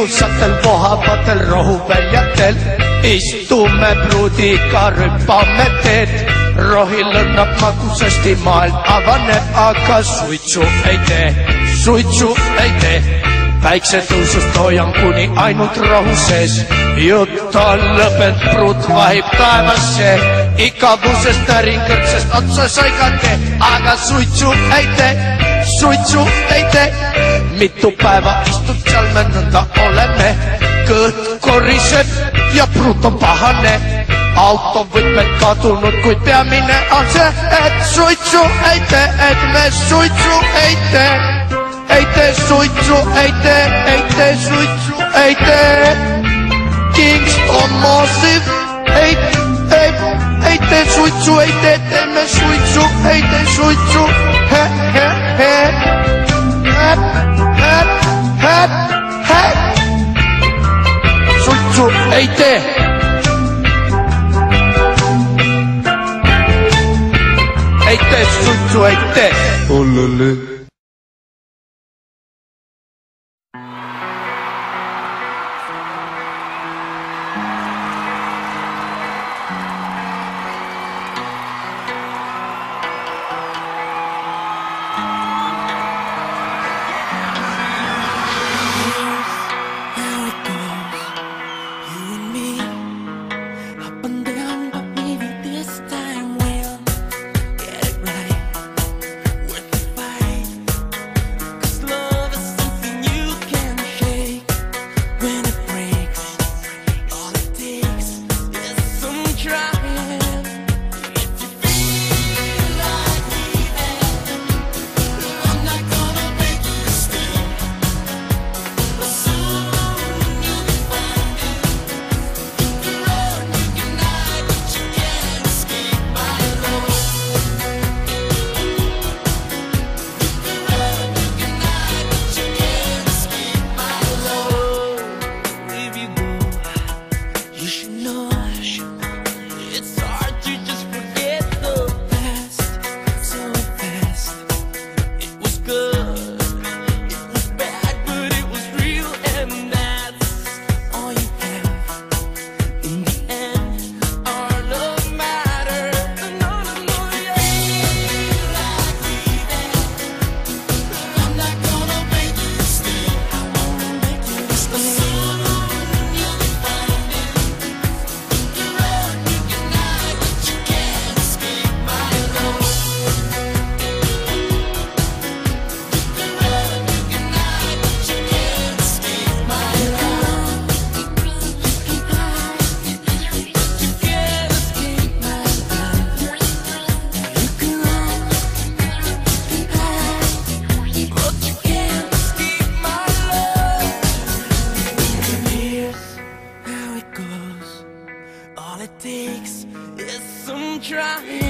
ilusatel vohavatel rohuväljatel istume pruudiga rüppame teed. rohi lõhnab magusasti, maailm avaneb, aga suitsu ei tee, suitsu ei tee päiksetõusust hoian kuni ainult rahu sees. jutt on lõppenud, pruut vahib taevasse, igavusest närin kõrgsest otsa saigate, aga suitsu ei tee, suitsu ei tee. Mitu päeva istud seal me nõnda oleme, kõht koriseb ja pruut on pahane auto võtmed kadunud, kuid peamine on see, et suitsu ei tee, et me suitsu ei tee ei tee suitsu, ei tee, ei tee suitsu, ei tee. Kingston Massive, ei, ei, ei tee suitsu, ei tee, teeme suitsu, ei tee suitsu, he, he, he. Häp, hat, hat. Sucuk eite. Eite, sucuk eite. Oh. Yes, I'm trying.